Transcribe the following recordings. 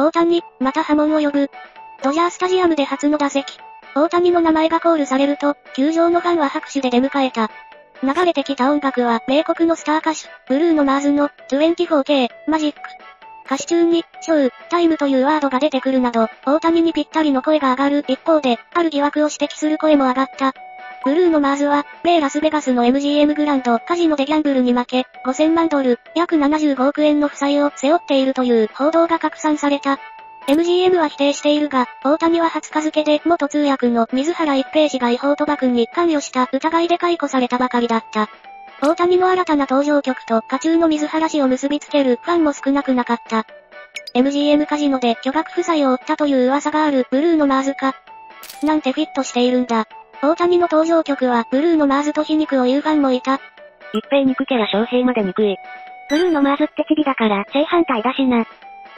大谷、また波紋を呼ぶ。ドジャースタジアムで初の打席。大谷の名前がコールされると、球場のファンは拍手で出迎えた。流れてきた音楽は、米国のスター歌手、ブルーノ・マーズの、24K、マジック。歌詞中に、ショー、タイムというワードが出てくるなど、大谷にぴったりの声が上がる一方で、ある疑惑を指摘する声も上がった。ブルーノ・マーズは、米ラスベガスの MGM グランドカジノでギャンブルに負け、5000万ドル、約75億円の負債を背負っているという報道が拡散された。MGM は否定しているが、大谷は20日付で元通訳の水原一平氏が違法賭博に関与した疑いで解雇されたばかりだった。大谷の新たな登場曲と家中の水原氏を結びつけるファンも少なくなかった。MGM カジノで巨額負債を負ったという噂があるブルーのマーズか。なんてフィットしているんだ。大谷の登場曲はブルーのマーズと皮肉を言うファンもいた。一平憎けや翔平まで憎い。ブルーのマーズってチビだから正反対だしな。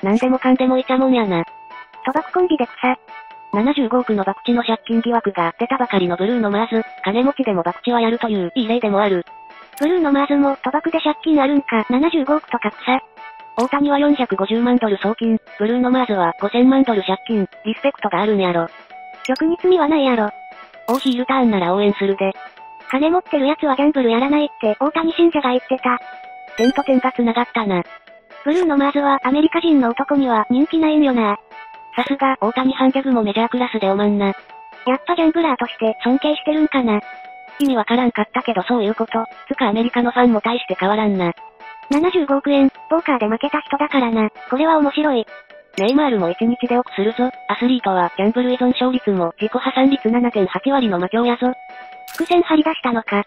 なんでもかんでもイチャモンやな。賭博コンビで草。75億の博打の借金疑惑が出たばかりのブルーのマーズ、金持ちでも博打はやるといういい例でもある。ブルーのマーズも賭博で借金あるんか、75億とか草。大谷は450万ドル送金、ブルーのマーズは5000万ドル借金、リスペクトがあるんやろ。曲に罪はないやろ。オーヒールターンなら応援するで。金持ってる奴はギャンブルやらないって大谷信者が言ってた。点と点が繋がったな。ブルーのマーズはアメリカ人の男には人気ないんよな。さすが、大谷ファンギャグもメジャークラスでおまんな。やっぱギャンブラーとして尊敬してるんかな。意味わからんかったけどそういうこと、つかアメリカのファンも大して変わらんな。75億円、ポーカーで負けた人だからな。これは面白い。ネイマールも1日で億するぞ。アスリートはギャンブル依存勝率も自己破産率7.8割の魔境やぞ。伏線張り出したのか。